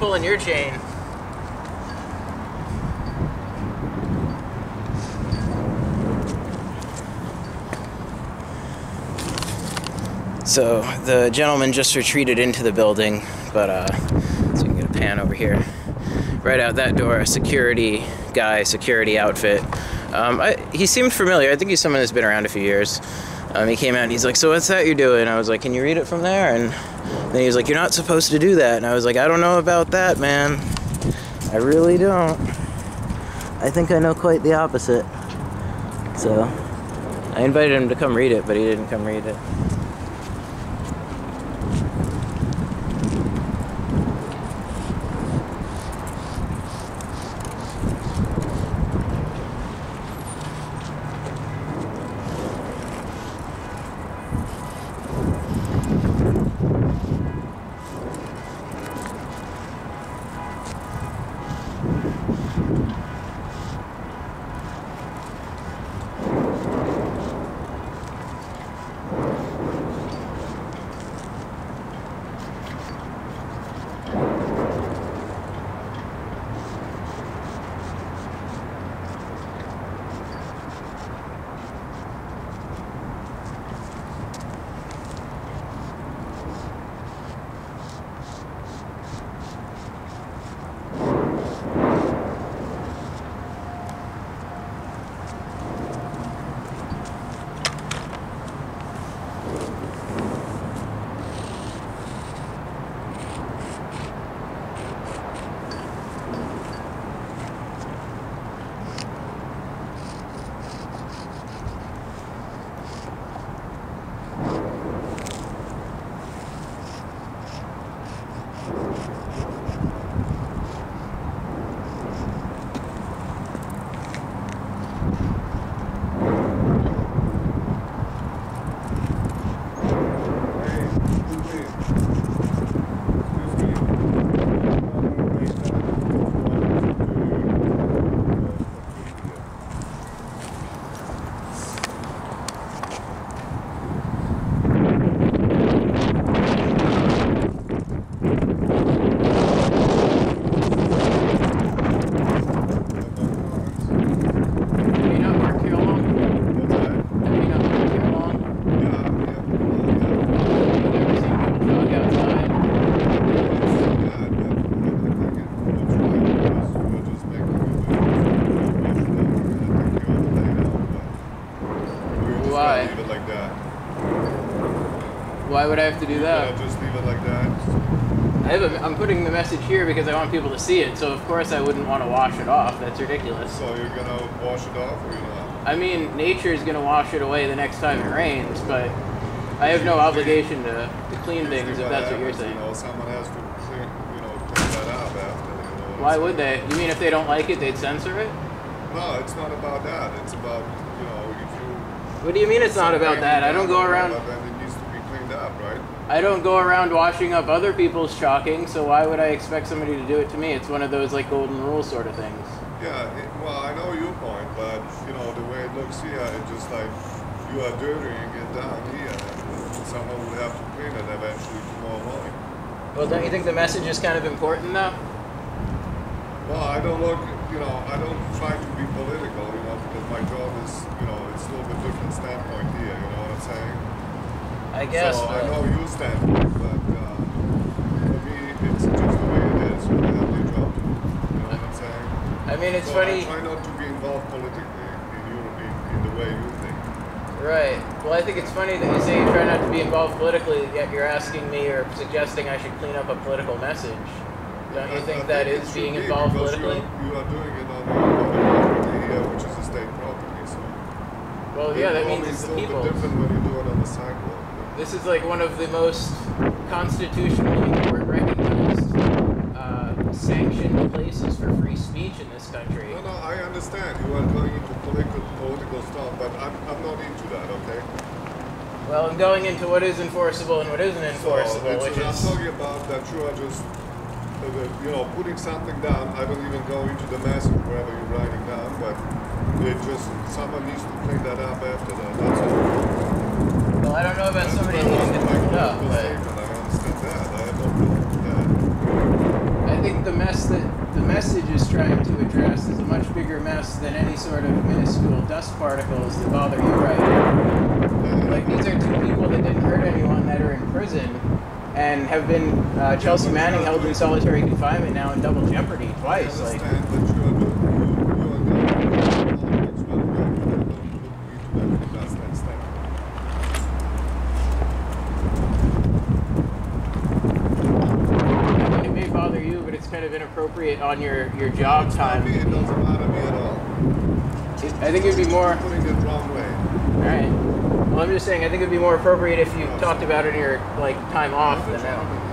pulling your chain. So the gentleman just retreated into the building, but uh, so we can get a pan over here. Right out that door, a security guy, security outfit. Um, I, he seemed familiar. I think he's someone that's been around a few years. Um, he came out and he's like, "So what's that you're doing?" I was like, "Can you read it from there?" And then he was like, "You're not supposed to do that." And I was like, "I don't know about that, man. I really don't. I think I know quite the opposite." So I invited him to come read it, but he didn't come read it. Why would I have to do that? Yeah, just leave it like that. I have a, I'm putting the message here because I want people to see it, so of course I wouldn't want to wash it off. That's ridiculous. So you're gonna wash it off or you're not? I mean, nature is going to wash it away the next time it rains, but I have no obligation to, to clean things if that's what you're saying. You know, someone has to clean, you know, clean that up after. You know Why would they? You mean if they don't like it, they'd censor it? No, it's not about that. It's about you know if you. What do you mean it's not about that? I don't go around. But then it needs to be cleaned up, right? I don't go around washing up other people's chalking, so why would I expect somebody to do it to me? It's one of those like golden rule sort of things. Yeah. It, well, I know your point, but you know the way it looks here, it's just like you are dirtying it down here. And someone will have to clean it eventually tomorrow morning. Well, don't you think the message is kind of important though? Well, I don't look, you know, I don't try to be political, you know, because my job is, you know, it's a little bit different standpoint here, you know what I'm saying? I guess. So I know your standpoint, but uh, for me, it's just the way it is. You have your job you know what I'm saying? I mean, it's so funny. I try not to be involved politically in, Europe in, in the way you think. Right. Well, I think it's funny that you say you try not to be involved politically, yet you're asking me or suggesting I should clean up a political message. Don't you I- think I that it is being be involved politically? You are, you are doing it on the, property here, which is a state property, so. Well, yeah, that means it's a the little people. bit different when you do it on the sidewalk. This is like one of the most constitutionally court recognized uh, sanctioned places for free speech in this country. No, no, I understand. You are going into political political stuff, but I'm, I'm not into that, okay? Well, I'm going into what is enforceable and what isn't enforceable, so which I'm is talking about that you are just, uh, you know, putting something down. I don't even go into the mess of wherever you're writing down, but It just, someone needs to clean that up after that, that's all. Well, I don't know about somebody to my clean it up, but. I think the mess that the message is trying to address is a much bigger mess than any sort of minuscule dust particles that bother you right now. Like these are two people that didn't hurt anyone that are in prison and have been uh, Chelsea Manning held in solitary confinement now in double jeopardy twice. Like understand that you are doing, you, you are doing politics, but we don't need to back the dust next time. I mean, it may bother you, but it's kind of inappropriate on your your time. it doesn't matter me at all. I think it would be more. Putting it wrong way. All right. Well, I'm just saying. I think it'd be more appropriate if you talked about it in your like time off than now.